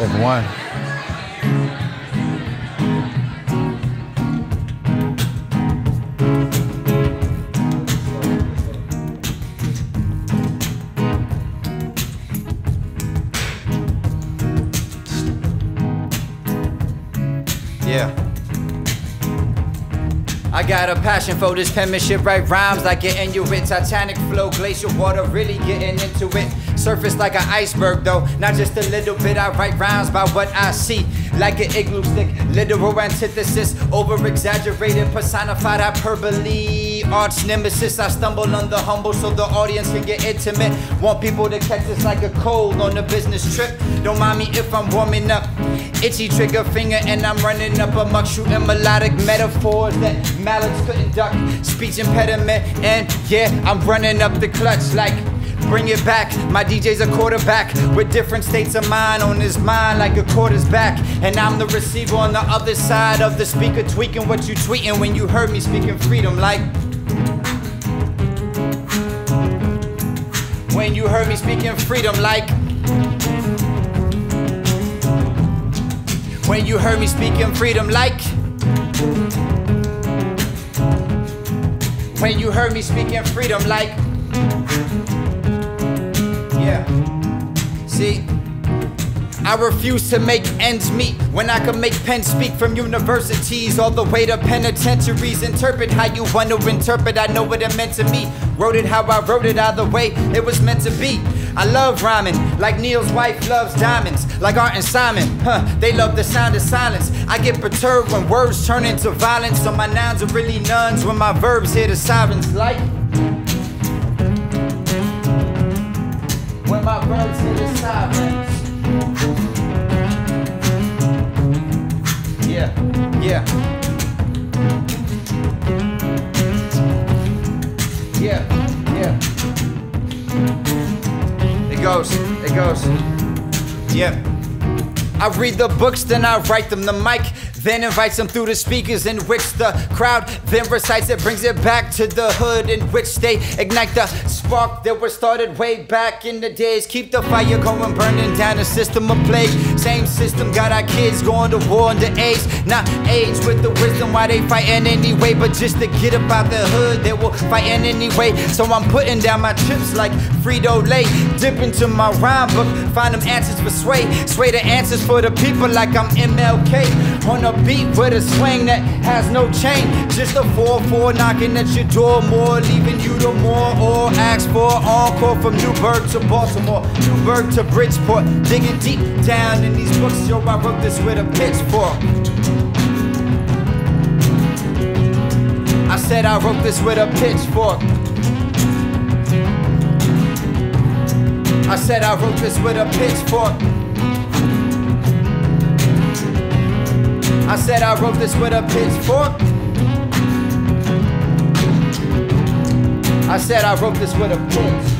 Check one. Yeah. I got a passion for this penmanship, write rhymes like an Inuit. Titanic flow, glacial water, really getting into it. Surface like an iceberg, though, not just a little bit. I write rhymes by what I see, like an igloo stick. Literal antithesis, over exaggerated, personified hyperbole. Arch nemesis, I stumble on the humble so the audience can get intimate. Want people to catch this like a cold on a business trip. Don't mind me if I'm warming up. Itchy trigger finger, and I'm running up amok, shooting melodic metaphors that mallets couldn't duck. Speech impediment, and yeah, I'm running up the clutch like. Bring it back, my DJ's a quarterback with different states of mind on his mind like a quarter's back. And I'm the receiver on the other side of the speaker, tweaking what you tweeting when you heard me speaking freedom like. When you heard me speaking freedom like. When you heard me speaking freedom like. When you heard me speaking freedom like. Yeah. See, I refuse to make ends meet when I can make pen speak from universities all the way to penitentiaries. Interpret how you want to interpret. I know what it meant to me. Wrote it how I wrote it, either way it was meant to be. I love rhyming, like Neil's wife loves diamonds, like Art and Simon. Huh, they love the sound of silence. I get perturbed when words turn into violence, so my nouns are really nuns when my verbs hear the sirens like. Yeah, yeah. Yeah, yeah. It goes, it goes. Yeah. I read the books, then I write them. The mic then invites them through the speakers, in which the crowd then recites it, brings it back to the hood, in which they ignite the spark that was started way back in the days. Keep the fire going, burning down the system of plague. Same system got our kids going to war under age, not age with the wisdom why they fighting anyway. But just to get up out the hood, they will fighting anyway. So I'm putting down my chips like Frito Lay, dip into my rhyme book, find them answers for sway, sway the answers for the people like I'm MLK on a beat with a swing that has no chain. Just a 4-4 knocking at your door, more leaving you to more or ask for encore from Newburgh to Baltimore, Newburgh to Bridgeport, digging deep down in these books. Yo, I wrote this with a pitchfork. I said I wrote this with a pitchfork. I said I wrote this with a pitchfork. I said I wrote this with a pitchfork. I said I wrote this with a pitch.